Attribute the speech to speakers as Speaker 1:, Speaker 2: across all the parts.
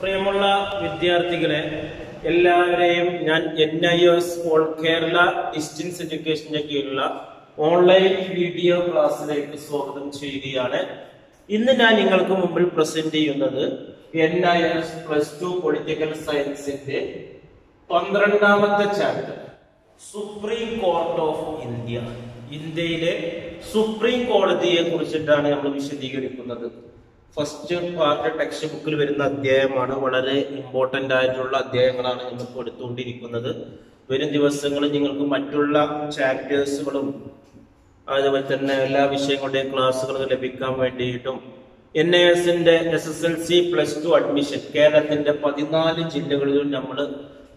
Speaker 1: പ്രിയമുള്ള വിദ്യാർത്ഥികളെ എല്ലാവരെയും ഞാൻ N I S all Kerala distance എഡ്യൂക്കേഷന്റെ കീഴിലുള്ള ഓൺലൈൻ വീഡിയോ ക്ലാസ്സിലേക്ക് സ്വാഗതം ചെയ്യുകയാണ്. ഇന്ന് ഞാൻ നിങ്ങൾക്ക് മുമ്പിൽ പ്രസന്റ് ചെയ്യുന്നത് N I S plus two political സയൻസിന്റെ പന്ത്രണ്ടാമത്തെ chapter supreme court of India ഇന്ത്യയിലെ സുപ്രീം കോടതിയെ കുറിച്ചിട്ടാണ് നമ്മൾ വിശദീകരിക്കുന്നത്. ഫസ്റ്റ് പാർട്ട് ടെക്സ്റ്റ് ബുക്കിൽ വരുന്ന അധ്യായമാണ് വളരെ ഇമ്പോർട്ടന്റ് ആയിട്ടുള്ള അധ്യായങ്ങളാണ് നിങ്ങൾക്ക് എടുത്തുകൊണ്ടിരിക്കുന്നത്. വരും ദിവസങ്ങളിൽ നിങ്ങൾക്ക് മറ്റുള്ള ചാപ്റ്റേഴ്സുകളും അതുപോലെ തന്നെ എല്ലാ വിഷയങ്ങളുടെയും ക്ലാസ്സുകൾ ലഭിക്കാൻ വേണ്ടിയിട്ടും എൻ എ എസിന്റെ S S L C plus two admission കേരളത്തിന്റെ പതിനാല് ജില്ലകളിലും നമ്മൾ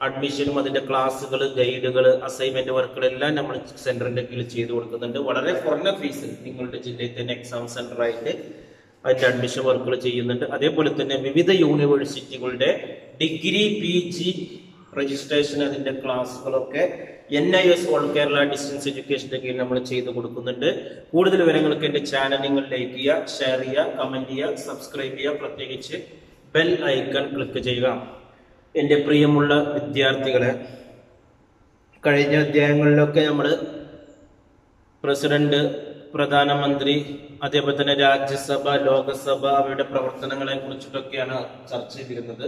Speaker 1: അഡ്മിഷനും അതിന്റെ ക്ലാസ്സുകൾ ഗൈഡുകൾ അസൈൻമെന്റ് വർക്കുകൾ എല്ലാം നമ്മൾ സെന്ററിന്റെ കീഴിൽ ചെയ്തു കൊടുക്കുന്നുണ്ട്. വളരെ കുറഞ്ഞ ഫീസിൽ നിങ്ങളുടെ ജില്ലയിൽ തന്നെ എക്സാം സെന്റർ ആയിട്ട് അതിന്റെ അഡ്മിഷൻ വർക്കുകൾ ചെയ്യുന്നുണ്ട്. അതേപോലെ തന്നെ വിവിധ യൂണിവേഴ്സിറ്റികളുടെ ഡിഗ്രി പി ജി രജിസ്ട്രേഷൻ അതിന്റെ ക്ലാസ്സുകളൊക്കെ N I S all Kerala distance എഡ്യൂക്കേഷന്റെ കീഴിൽ നമ്മൾ ചെയ്തു കൊടുക്കുന്നുണ്ട്. കൂടുതൽ വിവരങ്ങൾക്ക് എന്റെ ചാനൽ നിങ്ങൾ ലൈക്ക് ചെയ്യുക ഷെയർ ചെയ്യുക കമന്റ് ചെയ്യുക സബ്സ്ക്രൈബ് ചെയ്യുക. പ്രത്യേകിച്ച് ബെൽ ഐക്കൺ ക്ലിക്ക് ചെയ്യുക. എന്റെ പ്രിയമുള്ള വിദ്യാർത്ഥികളെ കഴിഞ്ഞ അധ്യായങ്ങളിലൊക്കെ നമ്മൾ പ്രസിഡന്റ് പ്രധാനമന്ത്രി അതേപോലെ തന്നെ രാജ്യസഭ ലോകസഭ അവയുടെ പ്രവർത്തനങ്ങളെ കുറിച്ചിട്ടൊക്കെയാണ് ചർച്ച ചെയ്തിരുന്നത്.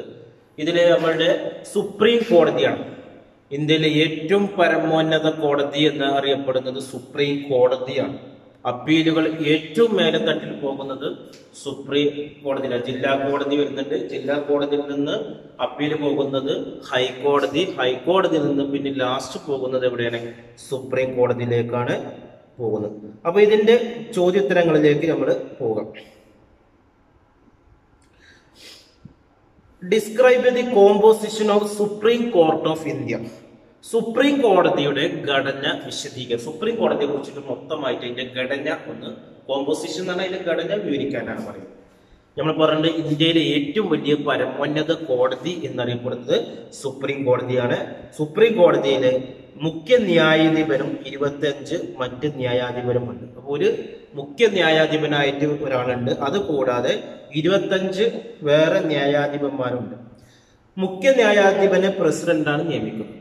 Speaker 1: ഇതിൽ നമ്മളുടെ സുപ്രീം കോടതിയാണ്. ഇന്ത്യയിലെ ഏറ്റവും പരമോന്നത കോടതി എന്ന് അറിയപ്പെടുന്നത് സുപ്രീം കോടതിയാണ്. അപ്പീലുകൾ ഏറ്റവും മേലെ തട്ടിൽ പോകുന്നത് സുപ്രീം കോടതിയിലാണ്. ജില്ലാ കോടതി വരുന്നുണ്ട്. ജില്ലാ കോടതിയിൽ നിന്ന് അപ്പീൽ പോകുന്നത് ഹൈക്കോടതി. ഹൈക്കോടതിയിൽ നിന്ന് പിന്നെ ലാസ്റ്റ് പോകുന്നത് എവിടെയാണ്? സുപ്രീം കോടതിയിലേക്കാണ്. പോകുന്നത് അപ്പൊ ഇതിന്റെ ചോദ്യോത്തരങ്ങളിലേക്ക് നമ്മൾ പോകാം. Describe the composition of supreme court of India supreme കോടതിയുടെ ഘടന വിശദീകരിക്കുക സുപ്രീം കോടതിയെ കുറിച്ചിട്ട് മൊത്തമായിട്ട് അതിന്റെ ഘടന ഒന്ന് കോമ്പോസിഷൻ എന്ന് പറഞ്ഞാൽ അതിന്റെ ഘടന വിവരിക്കാനാണ് പറയുന്നത്. നമ്മൾ പറഞ്ഞത് ഇന്ത്യയിലെ ഏറ്റവും വലിയ പരമോന്നത കോടതി എന്നറിയപ്പെടുന്നത് സുപ്രീം കോടതിയാണ്. സുപ്രീം കോടതിയിലെ മുഖ്യ ന്യായാധിപനും ഇരുപത്തി അഞ്ച് മറ്റ് ന്യായാധിപരുമുണ്ട്. അപ്പോൾ ഒരു മുഖ്യ ന്യായാധിപനായിട്ട് ഒരാളുണ്ട്. അത് കൂടാതെ ഇരുപത്തഞ്ച് വേറെ ന്യായാധിപന്മാരുണ്ട്. മുഖ്യ ന്യായാധിപനെ പ്രസിഡന്റാണ് നിയമിക്കുന്നത്.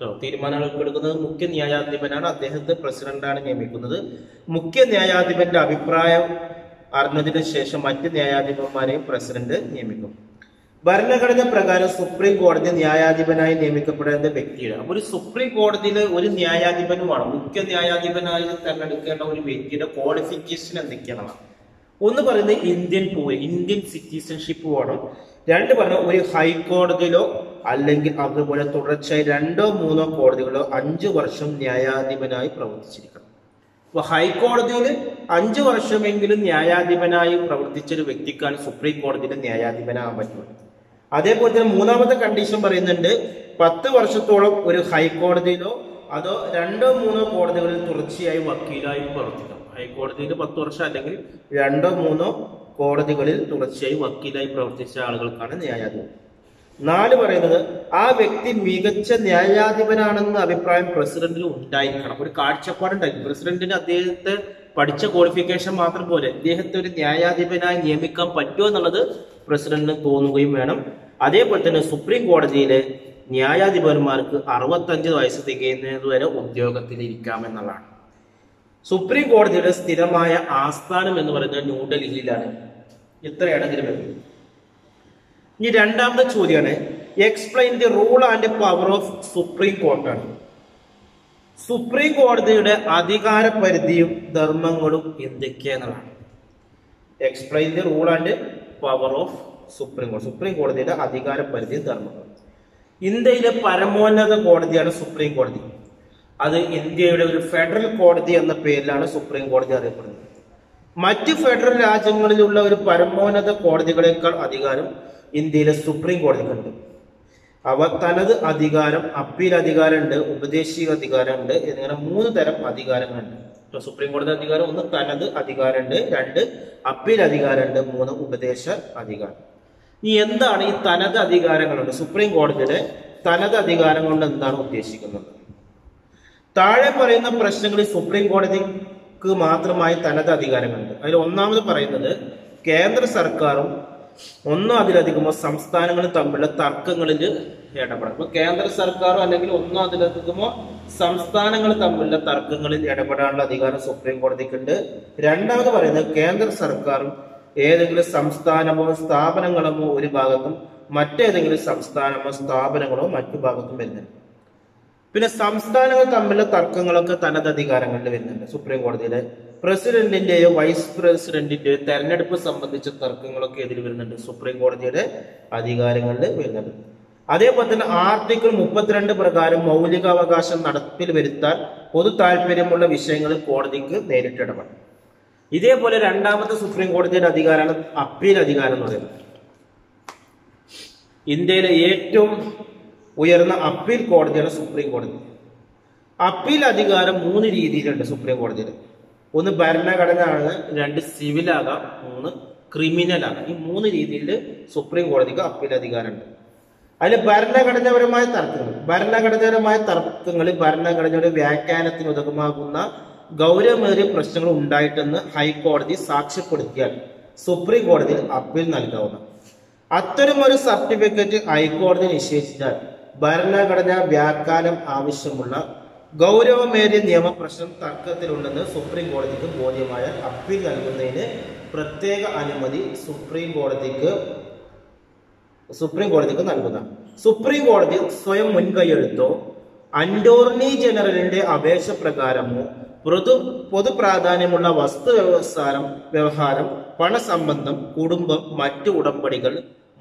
Speaker 1: കേട്ടോ തീരുമാനങ്ങൾ എടുക്കുന്നത് മുഖ്യ ന്യായാധിപനാണ്. അദ്ദേഹത്തെ പ്രസിഡന്റാണ് നിയമിക്കുന്നത്. മുഖ്യ ന്യായാധിപന്റെ അഭിപ്രായം അറിഞ്ഞതിന് ശേഷം മറ്റ് ന്യായാധിപന്മാരെയും പ്രസിഡന്റ് നിയമിക്കും. ഭരണഘടന പ്രകാരം സുപ്രീം കോടതി ന്യായാധിപനായി നിയമിക്കപ്പെടേണ്ട വ്യക്തിയാണ്. അപ്പൊ ഒരു സുപ്രീം കോടതിയിൽ ഒരു ന്യായാധിപനുമാണ് മുഖ്യ ന്യായാധിപനായി തെരഞ്ഞെടുക്കേണ്ട ഒരു വ്യക്തിയുടെ ക്വാളിഫിക്കേഷൻ എന്തൊക്കെയാണ് ഒന്ന് പറയുന്നത് ഇന്ത്യൻ പോയി ഇന്ത്യൻ സിറ്റിസൺഷിപ്പ് വേണം. രണ്ട് പറഞ്ഞ ഒരു ഹൈക്കോടതിയിലോ അല്ലെങ്കിൽ അതുപോലെ തുടർച്ചയായി രണ്ടോ മൂന്നോ കോടതികളോ അഞ്ചു വർഷം ന്യായാധിപനായി പ്രവർത്തിച്ചിരിക്കണം. അപ്പൊ ഹൈക്കോടതിയിൽ അഞ്ചു വർഷമെങ്കിലും ന്യായാധിപനായി പ്രവർത്തിച്ച ഒരു വ്യക്തിക്കാണ് സുപ്രീം കോടതിയിലെ ന്യായാധിപനാകാൻ പറ്റുന്നത്. അതേപോലെ തന്നെ മൂന്നാമത്തെ കണ്ടീഷൻ പറയുന്നുണ്ട് പത്ത് വർഷത്തോളം ഒരു ഹൈക്കോടതിയിലോ അതോ രണ്ടോ മൂന്നോ കോടതികളിൽ തുടർച്ചയായി വക്കീലായി പ്രവർത്തിക്കണം. ഹൈക്കോടതിയിൽ പത്ത് വർഷം അല്ലെങ്കിൽ രണ്ടോ മൂന്നോ കോടതികളിൽ തുടർച്ചയായി വക്കീലായി പ്രവർത്തിച്ച ആളുകൾക്കാണ് ന്യായാധിപൻ. നാല് പറയുന്നത് ആ വ്യക്തി മികച്ച ന്യായാധിപനാണെന്ന അഭിപ്രായം പ്രസിഡന്റിന് ഉണ്ടായിരിക്കണം. ഒരു കാഴ്ചപ്പാടുണ്ടായിരിക്കും പ്രസിഡന്റിന് അദ്ദേഹത്തെ പഠിച്ച ക്വാളിഫിക്കേഷൻ മാത്രം പോലെ അദ്ദേഹത്തെ ഒരു ന്യായാധിപനായി നിയമിക്കാൻ പറ്റുമോ എന്നുള്ളത് പ്രസിഡന്റിന് തോന്നുകയും വേണം. അതേപോലെ തന്നെ സുപ്രീം കോടതിയിലെ ന്യായാധിപന്മാർക്ക് അറുപത്തഞ്ച് വയസ്സ് തികയുന്നത് വരെ ഉദ്യോഗത്തിൽ ഇരിക്കാമെന്നുള്ളതാണ് സുപ്രീം കോടതിയുടെ സ്ഥിരമായ ആസ്ഥാനം എന്ന് പറയുന്നത് ന്യൂഡൽഹിയിലാണ് ഇത്രയാണ് ഇടങ്ങളിൽ വരുന്നത് ഇനി രണ്ടാമത്തെ ചോദ്യമാണ്. Explain the rule and power of supreme കോർട്ടാണ് supreme കോടതിയുടെ അധികാര പരിധിയും ധർമ്മങ്ങളും എന്തൊക്കെയാണെന്നാണ് explain the rule and power of supreme കോടതി സുപ്രീം കോടതിയുടെ അധികാര പരിധിയും ധർമ്മങ്ങളും. ഇന്ത്യയിലെ പരമോന്നത കോടതിയാണ് സുപ്രീം കോടതി അത് ഇന്ത്യയുടെ ഒരു ഫെഡറൽ കോടതി എന്ന പേരിലാണ് സുപ്രീം കോടതി അറിയപ്പെടുന്നത്. മറ്റ് ഫെഡറൽ രാജ്യങ്ങളിലുള്ള ഒരു പരമോന്നത കോടതികളെക്കാൾ അധികാരം ഇന്ത്യയിലെ സുപ്രീം കോടതിക്കുണ്ട് അവ തനത് അധികാരം അപ്പീൽ അധികാരമുണ്ട് ഉപദേശിക അധികാരമുണ്ട് എന്നിങ്ങനെ മൂന്ന് തരം അധികാരങ്ങളുണ്ട്. ഇപ്പൊ സുപ്രീം കോടതി അധികാരം ഒന്ന് തനത് അധികാരമുണ്ട് രണ്ട് അപ്പീൽ അധികാരമുണ്ട് മൂന്ന് ഉപദേശ അധികാരം. ഇനി എന്താണ് ഈ തനത് അധികാരങ്ങളുണ്ട്? സുപ്രീം കോടതിയുടെ തനത് അധികാരം കൊണ്ട് എന്താണ് ഉദ്ദേശിക്കുന്നത്? താഴെ പറയുന്ന പ്രശ്നങ്ങളിൽ സുപ്രീം കോടതിക്ക് മാത്രമായി തനത് അധികാരങ്ങളുണ്ട്. അതിൽ ഒന്നാമത് പറയുന്നത് കേന്ദ്ര സർക്കാരും ഒന്നോ അതിലധികമോ സംസ്ഥാനങ്ങൾ തമ്മിലുള്ള തർക്കങ്ങളിൽ ഇടപെടാം ഇപ്പൊ കേന്ദ്ര സർക്കാരോ അല്ലെങ്കിൽ ഒന്നോ അതിലധികമോ സംസ്ഥാനങ്ങൾ തമ്മിലുള്ള തർക്കങ്ങളിൽ ഇടപെടാനുള്ള അധികാരം സുപ്രീം കോടതിക്കുണ്ട്. രണ്ടാമത് പറയുന്നത് കേന്ദ്ര സർക്കാരും ഏതെങ്കിലും സംസ്ഥാനമോ സ്ഥാപനങ്ങളോ ഒരു ഭാഗത്തും മറ്റേതെങ്കിലും സംസ്ഥാനമോ സ്ഥാപനങ്ങളോ മറ്റു ഭാഗത്തും വരുന്നുണ്ട് പിന്നെ സംസ്ഥാനങ്ങൾ തമ്മിലുള്ള തർക്കങ്ങളൊക്കെ തനത് അധികാരങ്ങളിൽ വരുന്നുണ്ട് സുപ്രീം കോടതിയിലെ പ്രസിഡന്റിന്റെയോ വൈസ് പ്രസിഡന്റിന്റെയോ തെരഞ്ഞെടുപ്പ് സംബന്ധിച്ച തർക്കങ്ങളൊക്കെ ഇതിൽ വരുന്നുണ്ട്. സുപ്രീം കോടതിയുടെ അധികാരങ്ങളിൽ വരുന്നുണ്ട് അതേപോലെ തന്നെ ആർട്ടിക്കിൾ മുപ്പത്തിരണ്ട് പ്രകാരം മൗലികാവകാശം നടപ്പിൽ വരുത്താൻ പൊതു താല്പര്യമുള്ള വിഷയങ്ങളിൽ കോടതിക്ക് നേരിട്ട് ഇടപെടാം ഇതേപോലെ രണ്ടാമത്തെ സുപ്രീം കോടതിയുടെ അധികാരമാണ് അപ്പീൽ അധികാരം എന്ന് പറയുന്നത്. ഇന്ത്യയിലെ ഏറ്റവും ഉയർന്ന അപ്പീൽ കോടതിയാണ് സുപ്രീം കോടതി. അപ്പീൽ അധികാരം മൂന്ന് രീതിയിലുണ്ട് സുപ്രീം കോടതിയിൽ ഒന്ന് ഭരണഘടന ആണ് രണ്ട് സിവിൽ ആകാം മൂന്ന് ക്രിമിനൽ ആകാം ഈ മൂന്ന് രീതിയിൽ സുപ്രീം കോടതിക്ക് അപ്പീൽ അധികാരമുണ്ട് അതിൽ ഭരണഘടനാപരമായ തർക്കങ്ങൾ ഭരണഘടനാപരമായ തർക്കങ്ങൾ ഭരണഘടനയുടെ വ്യാഖ്യാനത്തിന് ഉതകമാകുന്ന ഗൗരവമേറിയ പ്രശ്നങ്ങൾ ഉണ്ടായിട്ടെന്ന് ഹൈക്കോടതി സാക്ഷ്യപ്പെടുത്തിയാൽ സുപ്രീം കോടതിയിൽ അപ്പീൽ നൽകാവുന്ന. അത്തരമൊരു സർട്ടിഫിക്കറ്റ് ഹൈക്കോടതി നിശ്ചയിച്ചാൽ ഭരണഘടനാ വ്യാഖ്യാനം ആവശ്യമുള്ള ഗൗരവമേറിയ നിയമപ്രശ്നം തർക്കത്തിലുണ്ടെന്ന് സുപ്രീം കോടതിക്ക് ബോധ്യമായ അപ്പീൽ നൽകുന്നതിന് പ്രത്യേക അനുമതി സുപ്രീം കോടതിക്ക് സുപ്രീം കോടതിക്ക് നൽകുന്ന. സുപ്രീം കോടതി സ്വയം മുൻകൈയെടുത്തോ അന്റോർണി ജനറലിന്റെ അപേക്ഷ പ്രകാരമോ പൊതു പൊതു പ്രാധാന്യമുള്ള വസ്തു വ്യവസാരം വ്യവഹാരം പണസംബന്ധം കുടുംബം മറ്റു ഉടമ്പടികൾ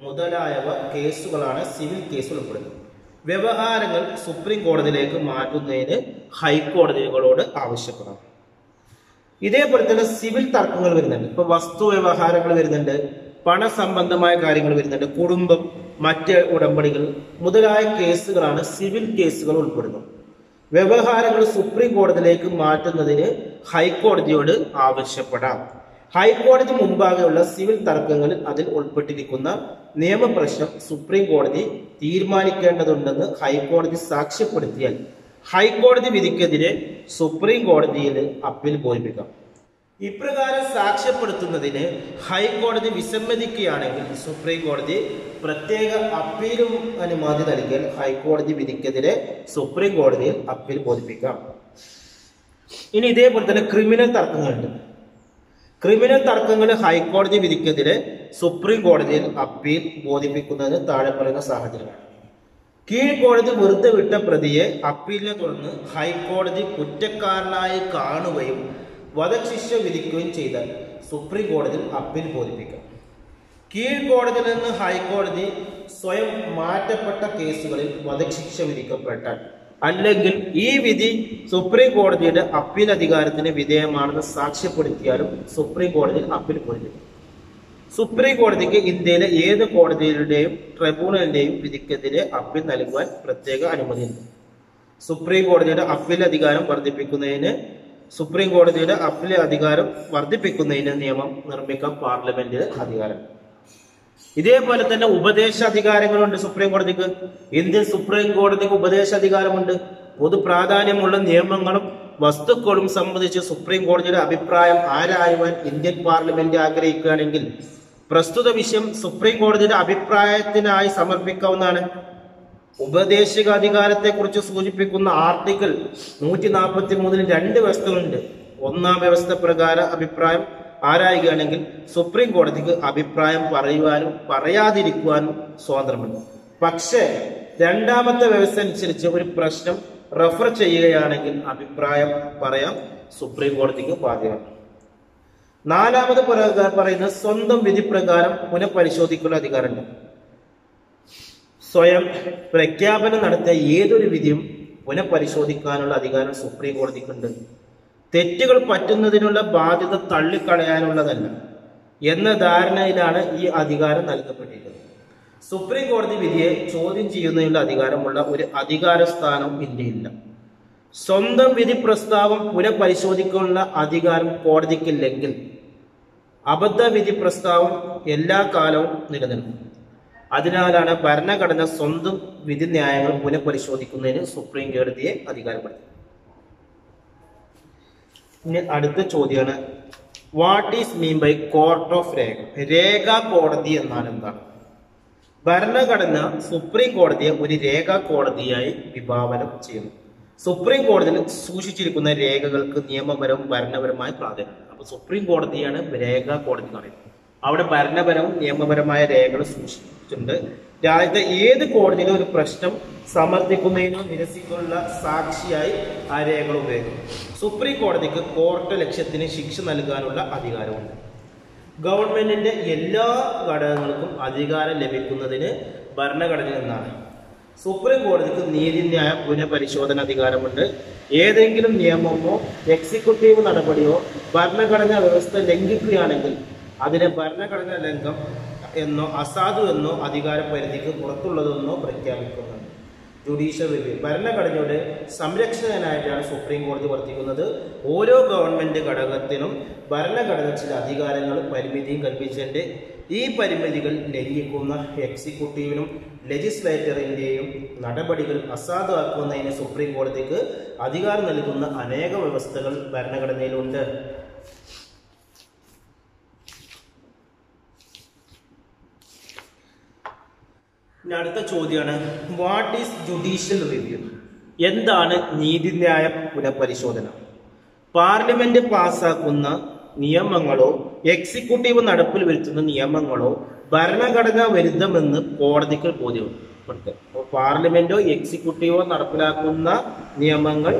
Speaker 1: മുതലായവ കേസുകളാണ് സിവിൽ കേസുകൾ ഉൾപ്പെടുന്നത്. വ്യവഹാരങ്ങൾ സുപ്രീം കോടതിയിലേക്ക് മാറ്റുന്നതിന് ഹൈക്കോടതികളോട് ആവശ്യപ്പെടാം ഇതേപോലെ തന്നെ സിവിൽ തർക്കങ്ങൾ വരുന്നുണ്ട്. ഇപ്പൊ വസ്തു വ്യവഹാരങ്ങൾ വരുന്നുണ്ട് പണസംബന്ധമായ കാര്യങ്ങൾ വരുന്നുണ്ട് കുടുംബം മറ്റ് ഉടമ്പടികൾ മുതലായ കേസുകളാണ് സിവിൽ കേസുകൾ ഉൾപ്പെടുന്നത്. വ്യവഹാരങ്ങൾ സുപ്രീം കോടതിയിലേക്ക് മാറ്റുന്നതിന് ഹൈക്കോടതിയോട് ആവശ്യപ്പെടാം. ഹൈക്കോടതി മുമ്പാകെയുള്ള സിവിൽ തർക്കങ്ങളിൽ അതിൽ ഉൾപ്പെട്ടിരിക്കുന്ന നിയമപ്രശ്നം സുപ്രീം കോടതി തീരുമാനിക്കേണ്ടതുണ്ടെന്ന് ഹൈക്കോടതി സാക്ഷ്യപ്പെടുത്തിയാൽ ഹൈക്കോടതി വിധിക്കെതിരെ സുപ്രീം കോടതിയിൽ അപ്പീൽ ബോധിപ്പിക്കാം ഇപ്രകാരം സാക്ഷ്യപ്പെടുത്തുന്നതിന് ഹൈക്കോടതി വിസമ്മതിക്കുകയാണെങ്കിൽ സുപ്രീം കോടതി പ്രത്യേക അപ്പീലും അനുമതി നൽകിയാൽ ഹൈക്കോടതി വിധിക്കെതിരെ സുപ്രീം കോടതിയിൽ അപ്പീൽ ബോധിപ്പിക്കാം ഇനി ഇതേപോലെ തന്നെ ക്രിമിനൽ തർക്കങ്ങളുണ്ട്. ക്രിമിനൽ തർക്കങ്ങൾ ഹൈക്കോടതി വിധിക്കെതിരെ സുപ്രീം കോടതിയിൽ അപ്പീൽ ബോധിപ്പിക്കുന്നതിന് താഴെ പറയുന്ന സാഹചര്യമാണ്. കീഴ്ക്കോടതി വെറുതെ വിട്ട പ്രതിയെ അപ്പീലിനെ തുടർന്ന് ഹൈക്കോടതി കുറ്റക്കാരനായി കാണുകയും വധശിക്ഷ വിധിക്കുകയും ചെയ്താൽ സുപ്രീം കോടതിയിൽ അപ്പീൽ ബോധിപ്പിക്കാം. കീഴ്ക്കോടതിയിൽ നിന്ന് ഹൈക്കോടതി സ്വയം മാറ്റപ്പെട്ട കേസുകളിൽ വധശിക്ഷ വിധിക്കപ്പെട്ടാൽ അല്ലെങ്കിൽ ഈ വിധി സുപ്രീം കോടതിയുടെ അപ്പീൽ അധികാരത്തിന് വിധേയമാണെന്ന് സാക്ഷ്യപ്പെടുത്തിയാലും സുപ്രീം കോടതിയിൽ അപ്പീൽ ബോധിപ്പിക്കും സുപ്രീം കോടതിക്ക് ഇന്ത്യയിലെ ഏത് കോടതിയുടെയും ട്രിബ്യൂണലിന്റെയും വിധിക്കെതിരെ അപ്പീൽ നൽകുവാൻ പ്രത്യേക അനുമതിയുണ്ട്. സുപ്രീം കോടതിയുടെ അപ്പീൽ അധികാരം വർദ്ധിപ്പിക്കുന്നതിന് സുപ്രീം കോടതിയുടെ അപ്പീൽ അധികാരം വർദ്ധിപ്പിക്കുന്നതിന് നിയമം നിർമ്മിക്കാൻ പാർലമെന്റിന് അധികാരം ഇതേപോലെ തന്നെ ഉപദേശാധികാരങ്ങളുണ്ട് സുപ്രീം കോടതിക്ക്. ഇന്ത്യൻ സുപ്രീം കോടതിക്ക് ഉപദേശാധികാരമുണ്ട്. പൊതു പ്രാധാന്യമുള്ള നിയമങ്ങളും വസ്തുക്കളും സംബന്ധിച്ച് സുപ്രീം കോടതിയുടെ അഭിപ്രായം ആരായുവാൻ ഇന്ത്യൻ പാർലമെന്റ് ആഗ്രഹിക്കുകയാണെങ്കിൽ പ്രസ്തുത വിഷയം സുപ്രീം കോടതിയുടെ അഭിപ്രായത്തിനായി സമർപ്പിക്കാവുന്നതാണ്. ഉപദേശക അധികാരത്തെ കുറിച്ച് സൂചിപ്പിക്കുന്ന ആർട്ടിക്കിൾ നൂറ്റി നാൽപ്പത്തി മൂന്നിൽ രണ്ട് വ്യവസ്ഥകളുണ്ട്. ഒന്നാം വ്യവസ്ഥ പ്രകാരം അഭിപ്രായം ആരായുകയാണെങ്കിൽ സുപ്രീം കോടതിക്ക് അഭിപ്രായം പറയുവാനും പറയാതിരിക്കുവാനും സ്വാതന്ത്ര്യമുണ്ട്. പക്ഷേ രണ്ടാമത്തെ വ്യവസ്ഥ അനുസരിച്ച് ഒരു പ്രശ്നം റെഫർ ചെയ്യുകയാണെങ്കിൽ അഭിപ്രായം പറയാം സുപ്രീം കോടതിക്ക് ബാധ്യമാണ് നാലാമത് പറയുന്ന സ്വന്തം വിധി പ്രകാരം പുനഃപരിശോധിക്കുന്ന അധികാരമുണ്ട്. സ്വയം പ്രഖ്യാപനം നടത്തിയ ഏതൊരു വിധിയും പുനഃപരിശോധിക്കാനുള്ള അധികാരം സുപ്രീം കോടതിക്കുണ്ട്. തെറ്റുകൾ പറ്റുന്നതിനുള്ള ബാധ്യത തള്ളിക്കളയാനുള്ളതല്ല എന്ന ധാരണയിലാണ് ഈ അധികാരം നൽകപ്പെട്ടിരിക്കുന്നത് സുപ്രീം കോടതി വിധിയെ ചോദ്യം ചെയ്യുന്നതിനുള്ള അധികാരമുള്ള ഒരു അധികാര സ്ഥാനം ഇന്ത്യയില്ല സ്വന്തം വിധി പ്രസ്താവം പുനഃപരിശോധിക്കാനുള്ള അധികാരം കോടതിക്കില്ലെങ്കിൽ അബദ്ധ വിധി പ്രസ്താവം എല്ലാ കാലവും നിലനിൽക്കും. അതിനാലാണ് ഭരണഘടന സ്വന്തം വിധി ന്യായങ്ങൾ പുനഃപരിശോധിക്കുന്നതിന് സുപ്രീം കോടതിയെ അധികാരപ്പെടുത്തി ഇനി അടുത്ത ചോദ്യമാണ് what is mean by court of രേഖ രേഖാ കോടതി എന്നാൽ എന്താണ്? ഭരണഘടന സുപ്രീം കോടതിയെ ഒരു രേഖാ കോടതിയായി വിഭാവനം ചെയ്യുന്നു. സുപ്രീം കോടതിയിൽ സൂക്ഷിച്ചിരിക്കുന്ന രേഖകൾക്ക് നിയമപരവും ഭരണപരമായ പ്രാധാന്യം. അപ്പൊ സുപ്രീം കോടതിയാണ് രേഖാ കോടതി എന്ന് പറയുന്നത്. അവിടെ ഭരണപരവും നിയമപരമായ രേഖകൾ സൂക്ഷിച്ചിട്ടുണ്ട്. രാജ്യത്തെ ഏത് കോടതിയിലും ഒരു പ്രശ്നം സമർത്ഥിക്കുന്നതിനോ നിരസിക്കുന്നതിനുള്ള സാക്ഷിയായി ആ രേഖകൾ ഉപയോഗിക്കും സുപ്രീം കോടതിക്ക് കോർട്ട് ലക്ഷ്യത്തിന് ശിക്ഷ നൽകാനുള്ള അധികാരമുണ്ട്. ഗവൺമെന്റിന്റെ എല്ലാ ഘടകങ്ങൾക്കും അധികാരം ലഭിക്കുന്നതിന് ഭരണഘടന എന്നാണ്. സുപ്രീം കോടതിക്ക് നീതിന്യായ പുനഃപരിശോധന അധികാരമുണ്ട്. ഏതെങ്കിലും നിയമമോ എക്സിക്യൂട്ടീവ് നടപടിയോ ഭരണഘടനാ വ്യവസ്ഥ ലംഘിക്കുകയാണെങ്കിൽ അതിനെ ഭരണഘടനാ ലംഘം എന്നോ അസാധു എന്നോ അധികാര പരിധിക്ക് പുറത്തുള്ളതെന്നോ പ്രഖ്യാപിക്കുന്നുണ്ട്. Judicial review. ഭരണഘടനയുടെ സംരക്ഷകനായിട്ടാണ് സുപ്രീം കോടതി വർത്തിക്കുന്നത് ഓരോ ഗവൺമെന്റ് ഘടകത്തിനും ഭരണഘടന ചില അധികാരങ്ങളും പരിമിതിയും കൽപ്പിച്ചിട്ടുണ്ട്. ഈ പരിമിതികൾ ലംഘിക്കുന്ന എക്സിക്യൂട്ടീവിനും ലെജിസ്ലേറ്ററിന്റെയും നടപടികൾ അസാധുവാക്കുന്നതിന് സുപ്രീം കോടതിക്ക് അധികാരം നൽകുന്ന അനേക വ്യവസ്ഥകൾ ഭരണഘടനയിലുണ്ട്. ഇനി അടുത്ത ചോദ്യമാണ് വാട്ട് ഈസ് ജുഡീഷ്യൽ റിവ്യൂ എന്താണ് നീതിന്യായ പുനഃപരിശോധന? പാർലമെന്റ് പാസാക്കുന്ന നിയമങ്ങളോ എക്സിക്യൂട്ടീവ് നടപ്പിൽ വരുത്തുന്ന നിയമങ്ങളോ ഭരണഘടനാ വിരുദ്ധമെന്ന് കോടതിക്ക് ബോധ്യപ്പെടുത്തുക അപ്പോൾ പാർലമെന്റോ എക്സിക്യൂട്ടീവോ നടപ്പിലാക്കുന്ന നിയമങ്ങൾ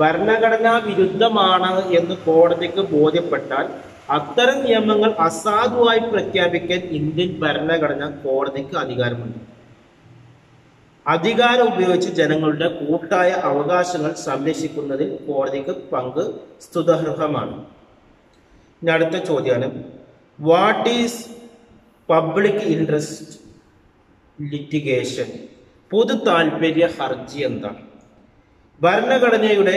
Speaker 1: ഭരണഘടനാ വിരുദ്ധമാണ് എന്ന് കോടതിക്ക് ബോധ്യപ്പെട്ടാൽ അത്തരം നിയമങ്ങൾ അസാധുവായി പ്രഖ്യാപിക്കാൻ ഇന്ത്യൻ ഭരണഘടന കോടതിക്ക് അധികാരമുണ്ട്. അധികാരം ഉപയോഗിച്ച് ജനങ്ങളുടെ കൂട്ടായ അവകാശങ്ങൾ സംരക്ഷിക്കുന്നതിൽ കോടതിക്ക് പങ്ക് സ്തുതർഹമാണ് ഇനി അടുത്ത ചോദ്യമാണ് what is public interest litigation പൊതു താല്പര്യ ഹർജി എന്താണ്? ഭരണഘടനയുടെ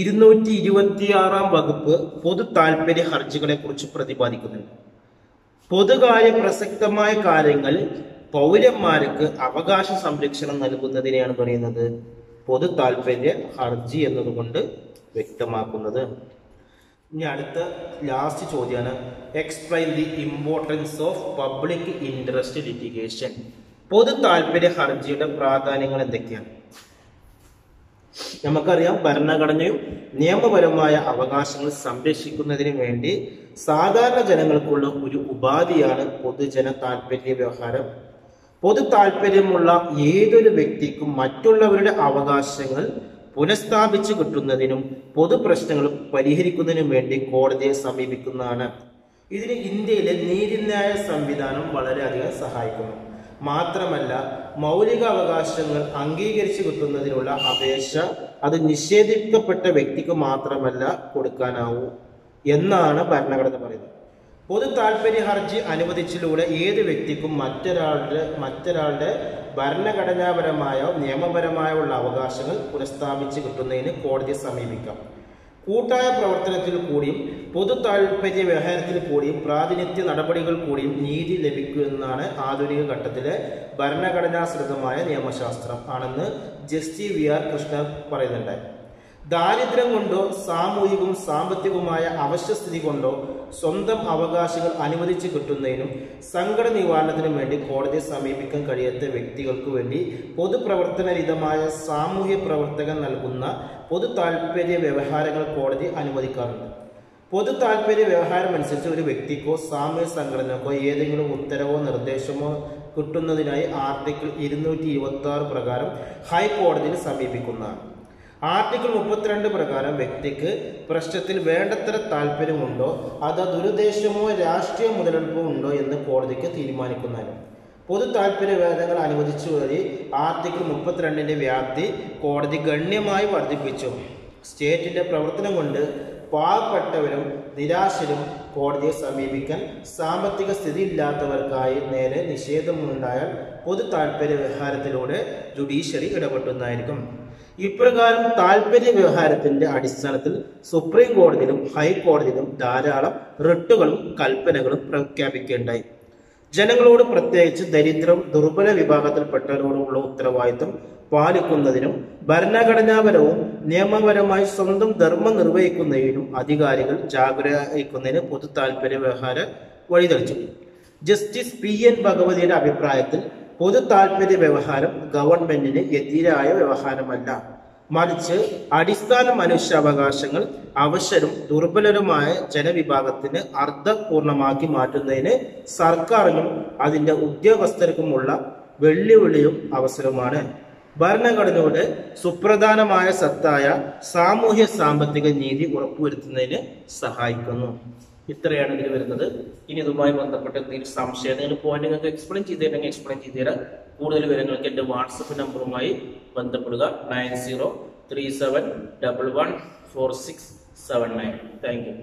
Speaker 1: ഇരുന്നൂറ്റി ഇരുപത്തിയാറാം വകുപ്പ് പൊതു താല്പര്യ ഹർജികളെ കുറിച്ച് പ്രതിപാദിക്കുന്നുണ്ട്. പൊതുകാര്യ പ്രസക്തമായ കാര്യങ്ങൾ പൗരന്മാർക്ക് അവകാശ സംരക്ഷണം നൽകുന്നതിനെയാണ് പറയുന്നത്. പൊതു താല്പര്യ ഹർജി എന്നതുകൊണ്ട് വ്യക്തമാക്കുന്നത്. ഇനി അടുത്ത ലാസ്റ്റ് ചോദ്യമാണ് explain the importance of public interest litigation പൊതു താല്പര്യ ഹർജിയുടെ പ്രാധാന്യങ്ങൾ എന്തൊക്കെയാണ്? നമുക്കറിയാം ഭരണഘടനയും നിയമപരമായ അവകാശങ്ങൾ സംരക്ഷിക്കുന്നതിന് വേണ്ടി സാധാരണ ജനങ്ങൾക്കുള്ള ഒരു ഉപാധിയാണ് പൊതുജന താല്പര്യ വ്യവഹാരം. പൊതു താല്പര്യമുള്ള ഏതൊരു വ്യക്തിക്കും മറ്റുള്ളവരുടെ അവകാശങ്ങൾ പുനഃസ്ഥാപിച്ചു കിട്ടുന്നതിനും പൊതു പ്രശ്നങ്ങൾ പരിഹരിക്കുന്നതിനും വേണ്ടി കോടതിയെ സമീപിക്കുന്നതാണ്. ഇതിന് ഇന്ത്യയിലെ നീതിന്യായ സംവിധാനം വളരെയധികം സഹായിക്കുന്നു. മാത്രമല്ല മൗലിക അവകാശങ്ങൾ അംഗീകരിച്ചു കിട്ടുന്നതിനുള്ള അപേക്ഷ അത് നിഷേധിക്കപ്പെട്ട വ്യക്തിക്ക് മാത്രമല്ല കൊടുക്കാനാവൂ എന്നാണ് ഭരണഘടന പറയുന്നത്. പൊതു താല്പര്യ ഹർജി അനുവദിച്ചിലൂടെ ഏത് വ്യക്തിക്കും മറ്റൊരാളുടെ മറ്റൊരാളുടെ ഭരണഘടനാപരമായോ നിയമപരമായോ ഉള്ള അവകാശങ്ങൾ പുനഃസ്ഥാപിച്ച് കിട്ടുന്നതിന് കോടതിയെ സമീപിക്കാം. കൂട്ടായ പ്രവർത്തനത്തിൽ കൂടിയും പൊതു താല്പര്യ വ്യവഹാരത്തിൽ കൂടിയും പ്രാതിനിധ്യ നടപടികൾ കൂടിയും നീതി ലഭിക്കുമെന്നാണ് ആധുനിക ഘട്ടത്തിലെ ഭരണഘടനാശ്രിതമായ നിയമശാസ്ത്രം ആണെന്ന് ജസ്റ്റി വി ആർ കൃഷ്ണ പറയുന്നുണ്ട്. ദാരിദ്ര്യം കൊണ്ടോ സാമൂഹികവും സാമ്പത്തികവുമായ അവശ്യസ്ഥിതി കൊണ്ടോ സ്വന്തം അവകാശങ്ങൾ അനുവദിച്ചു കിട്ടുന്നതിനും സങ്കട നിവാരണത്തിനും വേണ്ടി കോടതിയെ സമീപിക്കാൻ കഴിയാത്ത വ്യക്തികൾക്ക് വേണ്ടി പൊതുപ്രവർത്തനരഹിതമായ സാമൂഹ്യ പ്രവർത്തകൻ നൽകുന്ന പൊതു താല്പര്യ വ്യവഹാരങ്ങൾ കോടതി അനുവദിക്കാറുണ്ട്. പൊതു താല്പര്യ വ്യവഹാരം അനുസരിച്ച് ഒരു വ്യക്തിക്കോ സാമൂഹ്യ സംഘടനക്കോ ഏതെങ്കിലും ഉത്തരവോ നിർദ്ദേശമോ കിട്ടുന്നതിനായി ആർട്ടിക്കിൾ ഇരുന്നൂറ്റി പ്രകാരം ഹൈക്കോടതിയിൽ സമീപിക്കുന്നതാണ്. ആർട്ടിക്കിൾ മുപ്പത്തിരണ്ട് പ്രകാരം വ്യക്തിക്ക് പ്രശ്നത്തിൽ വേണ്ടത്ര താല്പര്യമുണ്ടോ അതോ ദുരുദ്ദേശമോ രാഷ്ട്രീയ മുതലെടുപ്പോ ഉണ്ടോ എന്ന് കോടതിക്ക് തീരുമാനിക്കുന്നതിന്. പൊതു താല്പര്യ വേദങ്ങൾ അനുവദിച്ചു വഴി ആർട്ടിക്കിൾ മുപ്പത്തിരണ്ടിന്റെ വ്യാപ്തി കോടതി ഗണ്യമായി വർദ്ധിപ്പിച്ചു. സ്റ്റേറ്റിന്റെ പ്രവർത്തനം കൊണ്ട് പാവപ്പെട്ടവരും നിരാശരും കോടതിയെ സമീപിക്കാൻ സാമ്പത്തിക സ്ഥിതി ഇല്ലാത്തവർക്കായി നേരെ നിഷേധമുണ്ടായാൽ പൊതു താല്പര്യ വ്യവഹാരത്തിലൂടെ ജുഡീഷ്യറി ഇടപെട്ടുന്നതായിരിക്കും ഇപ്രകാരം താല്പര്യ വ്യവഹാരത്തിന്റെ അടിസ്ഥാനത്തിൽ സുപ്രീം കോടതിയിലും ഹൈക്കോടതിയിലും ധാരാളം റിട്ടുകളും കൽപ്പനകളും പ്രഖ്യാപിക്കേണ്ടായി ജനങ്ങളോട് പ്രത്യേകിച്ച് ദരിദ്രം ദുർബല വിഭാഗത്തിൽപ്പെട്ടവരോടുള്ള ഉത്തരവാദിത്വം പാലിക്കുന്നതിനും ഭരണഘടനാപരവും നിയമപരമായി സ്വന്തം ധർമ്മം നിർവഹിക്കുന്നതിനും അധികാരികൾ ജാഗ്രഹിക്കുന്നതിന് പൊതു താല്പര്യ വ്യവഹാര വഴിതെളിച്ചു. ജസ്റ്റിസ് പി എൻ ഭഗവതിയുടെ അഭിപ്രായത്തിൽ പൊതു താല്പര്യ വ്യവഹാരം ഗവൺമെന്റിന് എതിരായ വ്യവഹാരമല്ല. മറിച്ച് അടിസ്ഥാന മനുഷ്യാവകാശങ്ങൾ അവശരും ദുർബലരുമായ ജനവിഭാഗത്തിന് അർത്ഥപൂർണമാക്കി മാറ്റുന്നതിന് സർക്കാരിനും അതിന്റെ ഉദ്യോഗസ്ഥർക്കുമുള്ള വെല്ലുവിളിയും അവസരവുമാണ്. ഭരണഘടനയുടെ സുപ്രധാനമായ സത്തായ സാമൂഹ്യ സാമ്പത്തിക നീതി ഉറപ്പുവരുത്തുന്നതിന് സഹായിക്കുന്നു. ഇത്രയാണ് ഇതിൽ വരുന്നത്. ഇനി ഇതുമായി ബന്ധപ്പെട്ട് എന്തെങ്കിലും സംശയം എന്തെങ്കിലും പോയിന്റ് നിങ്ങൾക്ക് എക്സ്പ്ലെയിൻ ചെയ്തിട്ടുണ്ടെങ്കിൽ എക്സ്പ്ലെയിൻ ചെയ്തു തരാം. കൂടുതൽ വിവരങ്ങൾക്ക് എന്റെ വാട്സപ്പ് നമ്പറുമായി ബന്ധപ്പെടുക. Nine zero three seven double one four six seven nine. Thank you.